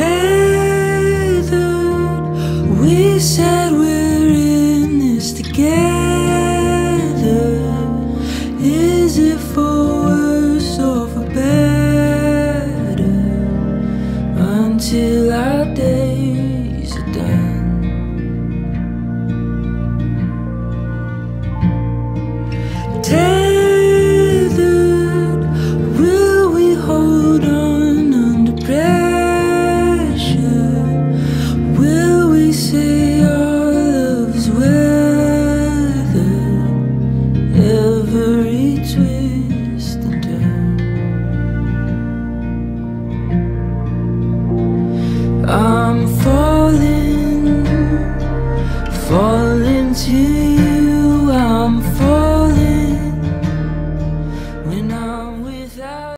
tethered. We said we're in this together. Is it for worse or for better? Until our days are done. I'm falling, falling to